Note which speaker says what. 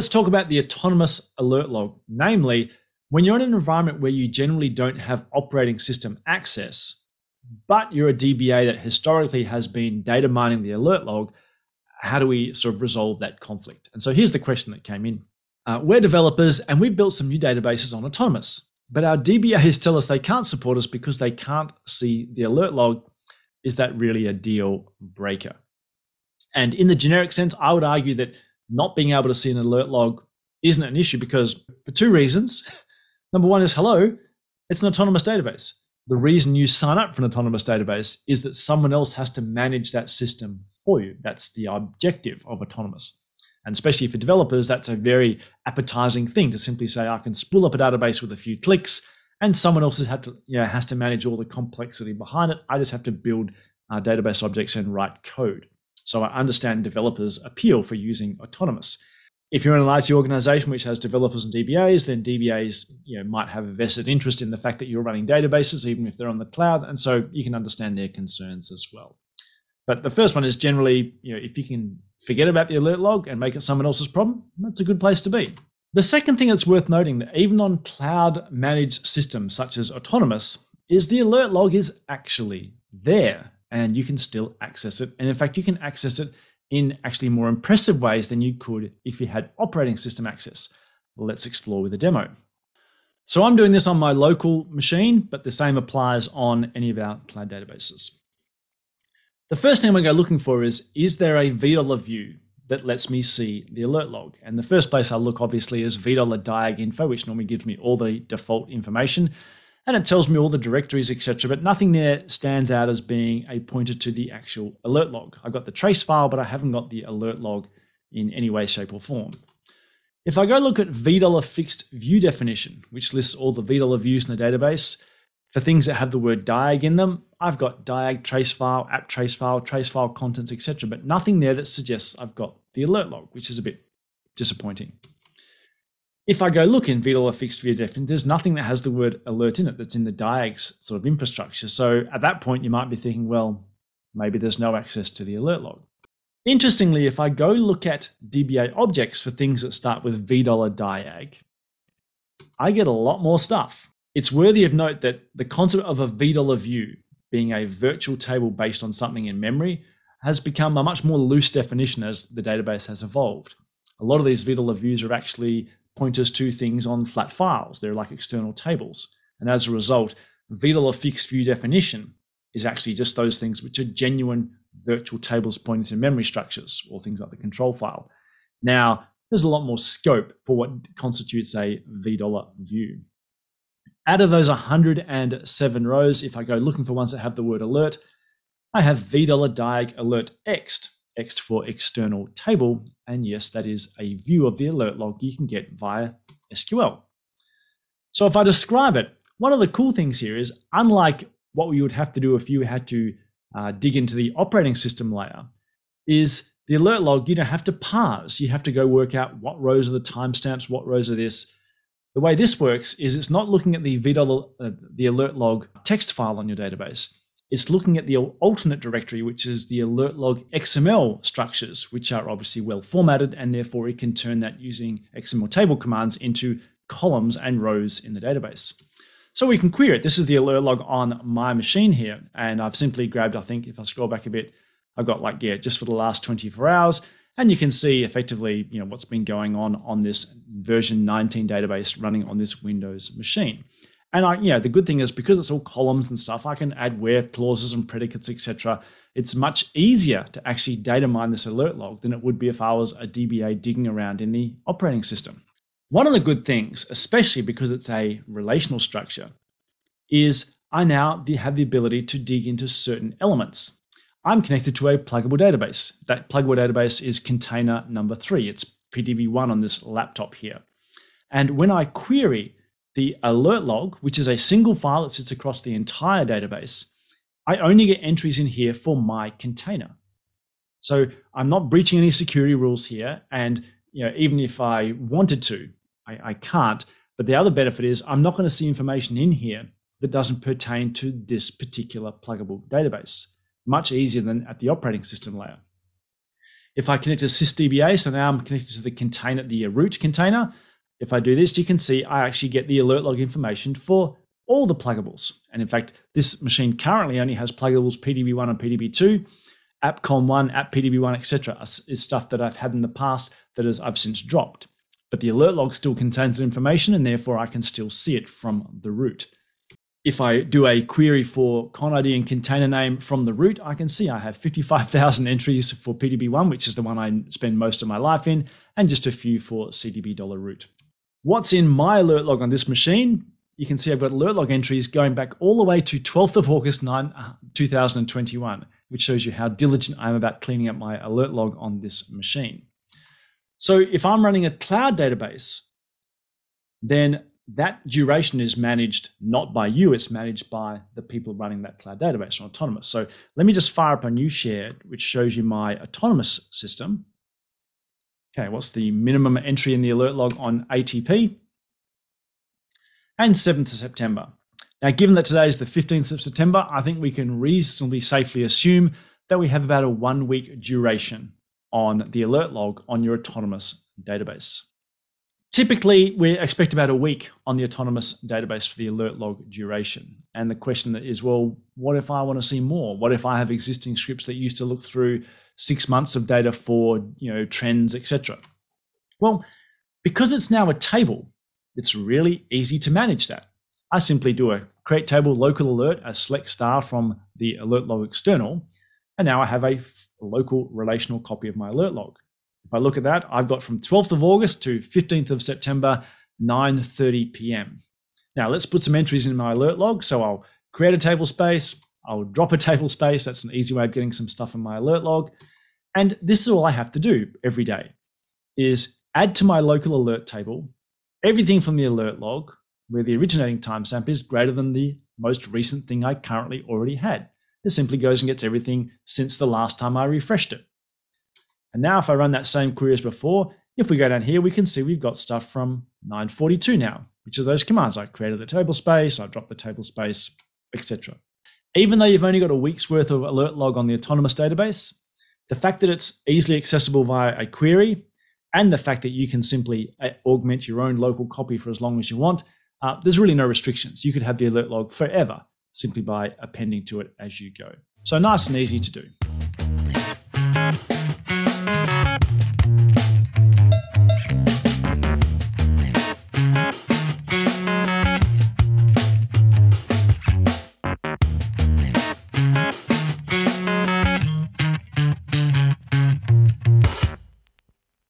Speaker 1: Let's talk about the autonomous alert log. Namely, when you're in an environment where you generally don't have operating system access, but you're a DBA that historically has been data mining the alert log, how do we sort of resolve that conflict? And so here's the question that came in. Uh, we're developers and we've built some new databases on Autonomous, but our DBAs tell us they can't support us because they can't see the alert log. Is that really a deal breaker? And in the generic sense, I would argue that not being able to see an alert log isn't an issue because for two reasons. Number one is hello, it's an autonomous database. The reason you sign up for an autonomous database is that someone else has to manage that system for you. That's the objective of autonomous. And especially for developers, that's a very appetizing thing to simply say, I can spool up a database with a few clicks, and someone else has, had to, you know, has to manage all the complexity behind it. I just have to build uh, database objects and write code. So I understand developers' appeal for using autonomous. If you're in an IT organization which has developers and DBAs, then DBAs you know, might have a vested interest in the fact that you're running databases, even if they're on the cloud. And so you can understand their concerns as well. But the first one is generally, you know, if you can forget about the alert log and make it someone else's problem, that's a good place to be. The second thing that's worth noting that even on cloud managed systems such as autonomous is the alert log is actually there and you can still access it. And in fact, you can access it in actually more impressive ways than you could if you had operating system access. Let's explore with a demo. So I'm doing this on my local machine, but the same applies on any of our cloud databases. The first thing to go looking for is, is there a vDollar view that lets me see the alert log? And the first place I look obviously is vDollar diag info, which normally gives me all the default information. And it tells me all the directories, etc. But nothing there stands out as being a pointer to the actual alert log. I've got the trace file, but I haven't got the alert log in any way, shape, or form. If I go look at vDollar fixed view definition, which lists all the vDollar views in the database, for things that have the word diag in them, I've got diag trace file, app trace file, trace file contents, etc. But nothing there that suggests I've got the alert log, which is a bit disappointing. If I go look in vDollar fixed there's nothing that has the word alert in it that's in the diags sort of infrastructure. So at that point, you might be thinking, well, maybe there's no access to the alert log. Interestingly, if I go look at DBA objects for things that start with $V$diag, I get a lot more stuff. It's worthy of note that the concept of a vDollar view being a virtual table based on something in memory has become a much more loose definition as the database has evolved. A lot of these vDollar views are actually pointers to things on flat files. They're like external tables. And as a result, vDollar fixed view definition is actually just those things which are genuine virtual tables pointing to memory structures or things like the control file. Now, there's a lot more scope for what constitutes a vDollar view. Out of those 107 rows, if I go looking for ones that have the word alert, I have vDollar diag alert ext, ext for external table. And yes, that is a view of the alert log you can get via SQL. So if I describe it, one of the cool things here is unlike what we would have to do if you had to uh, dig into the operating system layer, is the alert log you don't have to parse. You have to go work out what rows are the timestamps, what rows are this, the way this works is it's not looking at the vDollar, uh, the alert log text file on your database. It's looking at the alternate directory, which is the alert log XML structures, which are obviously well formatted, and therefore it can turn that using XML table commands into columns and rows in the database. So we can query it. This is the alert log on my machine here, and I've simply grabbed, I think if I scroll back a bit, I've got like, yeah, just for the last 24 hours, and you can see effectively, you know, what's been going on on this version 19 database running on this Windows machine. And I, you know, the good thing is because it's all columns and stuff, I can add where clauses and predicates, etc. It's much easier to actually data mine this alert log than it would be if I was a DBA digging around in the operating system. One of the good things, especially because it's a relational structure, is I now have the ability to dig into certain elements. I'm connected to a pluggable database. That pluggable database is container number three. It's PDB1 on this laptop here. And when I query the alert log, which is a single file that sits across the entire database, I only get entries in here for my container. So I'm not breaching any security rules here. And you know, even if I wanted to, I, I can't. But the other benefit is I'm not going to see information in here that doesn't pertain to this particular pluggable database much easier than at the operating system layer. If I connect to sysdba, so now I'm connected to the container, the root container. If I do this, you can see I actually get the alert log information for all the pluggables. And in fact, this machine currently only has pluggables PDB1 and PDB2. AppCon1, AppPDB1, etc. is stuff that I've had in the past that is, I've since dropped. But the alert log still contains the information and therefore I can still see it from the root. If I do a query for con ID and container name from the root, I can see I have 55,000 entries for PDB1, which is the one I spend most of my life in, and just a few for CDB dollar root. What's in my alert log on this machine? you can see I've got alert log entries going back all the way to 12th of August 9, uh, 2021, which shows you how diligent I am about cleaning up my alert log on this machine. So if I'm running a cloud database, then that duration is managed not by you, it's managed by the people running that cloud database on Autonomous. So let me just fire up a new share, which shows you my Autonomous system. Okay, what's the minimum entry in the alert log on ATP? and 7th of September. Now, given that today is the 15th of September, I think we can reasonably safely assume that we have about a one week duration on the alert log on your autonomous database. Typically, we expect about a week on the autonomous database for the alert log duration. And the question is, well, what if I want to see more? What if I have existing scripts that used to look through six months of data for, you know, trends, etc.? Well, because it's now a table, it's really easy to manage that. I simply do a create table local alert, a select star from the alert log external, and now I have a local relational copy of my alert log. If I look at that, I've got from 12th of August to 15th of September, 9.30 p.m. Now let's put some entries in my alert log. So I'll create a table space, I'll drop a table space. That's an easy way of getting some stuff in my alert log. And this is all I have to do every day is add to my local alert table everything from the alert log where the originating timestamp is greater than the most recent thing I currently already had. It simply goes and gets everything since the last time I refreshed it. And now if I run that same query as before, if we go down here, we can see we've got stuff from 942 now, which are those commands. I created the table space, I dropped the table space, etc. Even though you've only got a week's worth of alert log on the autonomous database, the fact that it's easily accessible via a query and the fact that you can simply uh, augment your own local copy for as long as you want, uh, there's really no restrictions. You could have the alert log forever simply by appending to it as you go. So nice and easy to do.